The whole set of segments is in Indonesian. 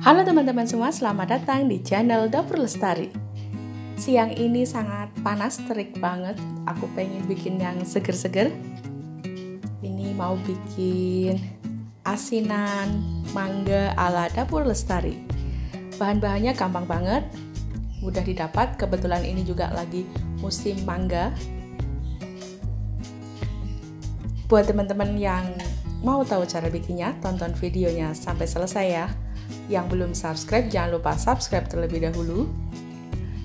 Halo teman-teman semua, selamat datang di channel Dapur Lestari. Siang ini sangat panas, terik banget. Aku pengen bikin yang seger-seger. Ini mau bikin asinan mangga ala Dapur Lestari. Bahan-bahannya gampang banget, mudah didapat. Kebetulan ini juga lagi musim mangga. Buat teman-teman yang mau tahu cara bikinnya, tonton videonya sampai selesai ya. Yang belum subscribe, jangan lupa subscribe terlebih dahulu,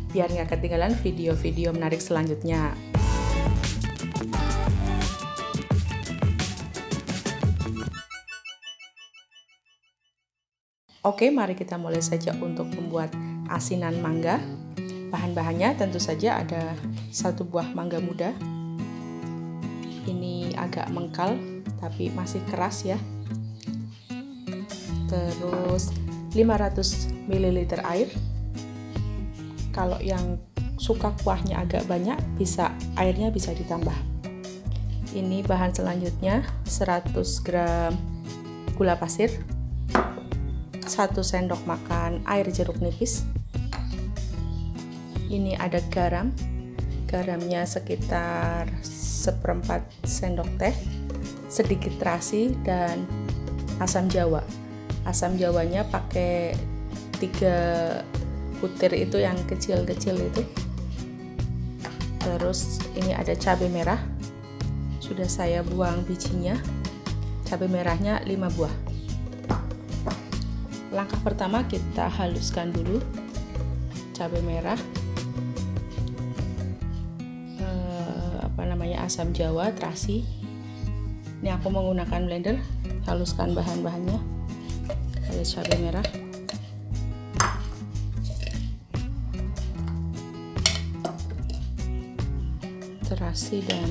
biar nggak ketinggalan video-video menarik selanjutnya. Oke, mari kita mulai saja untuk membuat asinan mangga. Bahan-bahannya tentu saja ada satu buah mangga muda. Ini agak mengkal, tapi masih keras ya terus 500 ml air. Kalau yang suka kuahnya agak banyak bisa airnya bisa ditambah. Ini bahan selanjutnya 100 gram gula pasir 1 sendok makan air jeruk nipis. Ini ada garam garamnya sekitar seperempat sendok teh sedikit terasi dan asam jawa asam jawanya pakai tiga butir itu yang kecil-kecil itu. Terus ini ada cabai merah. Sudah saya buang bijinya. Cabai merahnya 5 buah. Langkah pertama kita haluskan dulu cabai merah. Eh, apa namanya asam jawa terasi. Ini aku menggunakan blender haluskan bahan-bahannya ada cabai merah. Terasi dan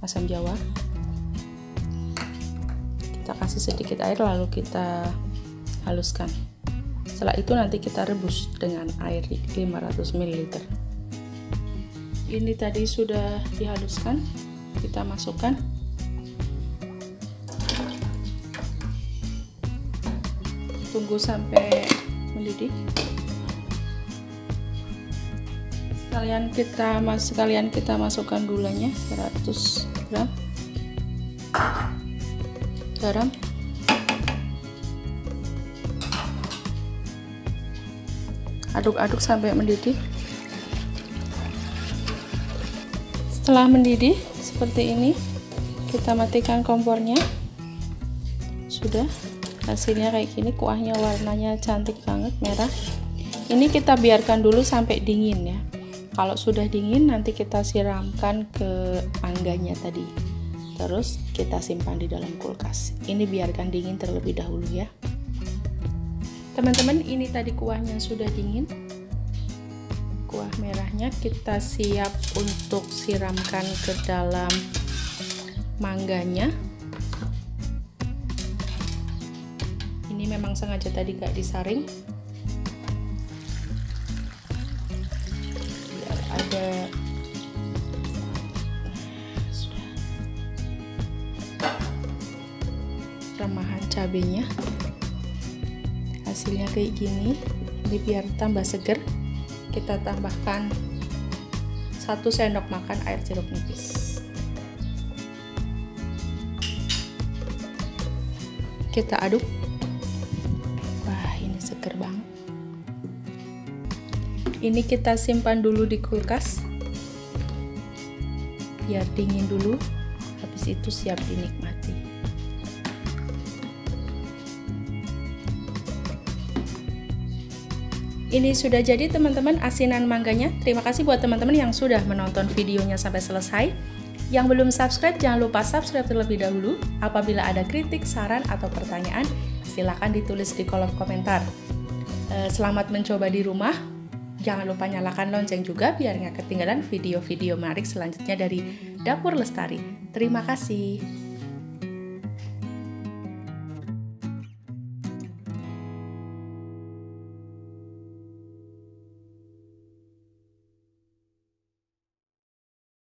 asam jawa. Kita kasih sedikit air lalu kita haluskan. Setelah itu nanti kita rebus dengan air 500 ml ini tadi sudah dihaluskan kita masukkan tunggu sampai mendidih. Sekalian kita mas sekalian kita masukkan gulanya 100 gram. Garam. Aduk-aduk sampai mendidih. Setelah mendidih seperti ini kita matikan kompornya. Sudah hasilnya kayak gini kuahnya warnanya cantik banget merah. Ini kita biarkan dulu sampai dingin ya. Kalau sudah dingin nanti kita siramkan ke mangganya tadi. Terus kita simpan di dalam kulkas. Ini biarkan dingin terlebih dahulu ya. Teman-teman ini tadi kuahnya sudah dingin. Kuah merahnya kita siap untuk siramkan ke dalam mangganya memang sengaja tadi gak disaring. Biar ada remahan cabenya. Hasilnya kayak gini. Ini biar tambah seger. Kita tambahkan satu sendok makan air jeruk nipis. Kita aduk ini kita simpan dulu di kulkas. Biar dingin dulu. Habis itu siap dinikmati. Ini sudah jadi teman-teman asinan mangganya. Terima kasih buat teman-teman yang sudah menonton videonya sampai selesai yang belum subscribe, jangan lupa subscribe terlebih dahulu. Apabila ada kritik, saran, atau pertanyaan, silahkan ditulis di kolom komentar. Eh, selamat mencoba di rumah. Jangan lupa nyalakan lonceng juga biar nggak ketinggalan video-video menarik selanjutnya dari Dapur Lestari. Terima kasih.